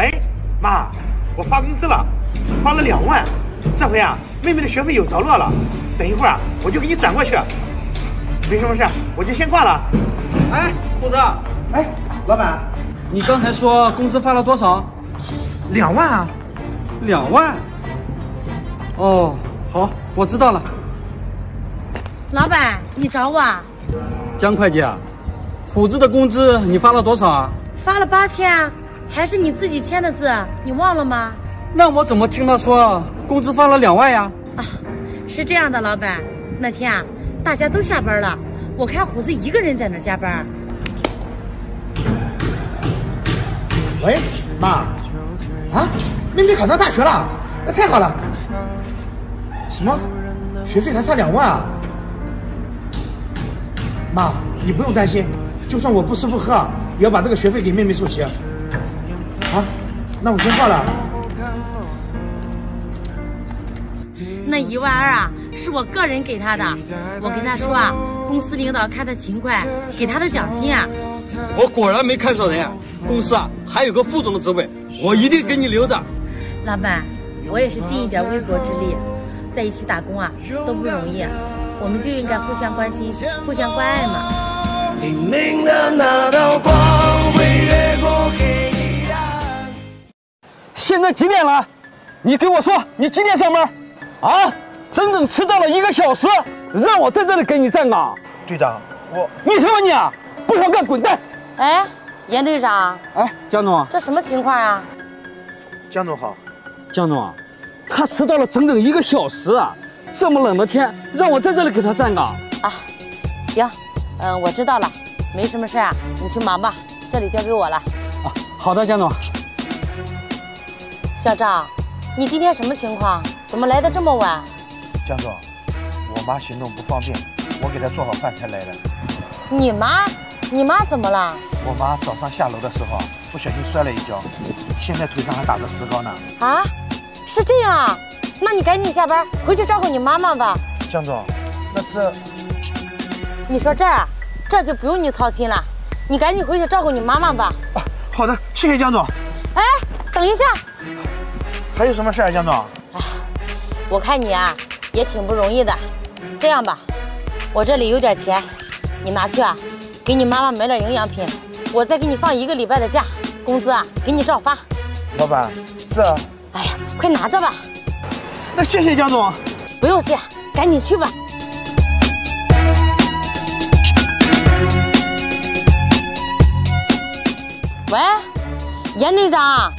喂，妈，我发工资了，发了两万，这回啊，妹妹的学费有着落了。等一会儿啊，我就给你转过去。没什么事，我就先挂了。哎，虎子，哎，老板，你刚才说工资发了多少？两万啊。两万。哦，好，我知道了。老板，你找我啊？江会计啊，虎子的工资你发了多少啊？发了八千，还是你自己签的字，你忘了吗？那我怎么听他说工资发了两万呀？啊，是这样的，老板，那天啊，大家都下班了，我看虎子一个人在那加班。喂，妈，啊，妹妹考上大学了，那太好了。什么？学费还差两万啊？妈，你不用担心，就算我不吃不喝，也要把这个学费给妹妹凑齐。啊，那我先挂了。那一万二啊，是我个人给他的。我跟他说啊，公司领导看他勤快，给他的奖金啊。我果然没看错人，公司啊还有个副总的职位，我一定给你留着。老板，我也是尽一点微薄之力，在一起打工啊都不容易。我们就应该互相关心、互相关爱嘛。现在几点了？你给我说，你几点上班？啊，整整迟到了一个小时，让我在这里给你站岗。队长，我你什么你啊？不想干滚蛋！哎，严队长。哎，江总，这什么情况啊？江总好。江总，他迟到了整整一个小时啊！这么冷的天，让我在这里给他站岗啊！行，嗯，我知道了，没什么事啊，你去忙吧，这里交给我了。啊，好的，江总。小张，你今天什么情况？怎么来的这么晚？江总，我妈行动不方便，我给她做好饭才来的。你妈？你妈怎么了？我妈早上下楼的时候不小心摔了一跤，现在腿上还打着石膏呢。啊，是这样啊？那你赶紧下班回去照顾你妈妈吧，江总。那这，你说这儿，这就不用你操心了。你赶紧回去照顾你妈妈吧。啊，好的，谢谢江总。哎，等一下，还有什么事啊，江总？哎，我看你啊，也挺不容易的。这样吧，我这里有点钱，你拿去啊，给你妈妈买点营养品。我再给你放一个礼拜的假，工资啊，给你照发。老板，这……哎呀，快拿着吧。那谢谢江总，不用谢，赶紧去吧。喂，严队长。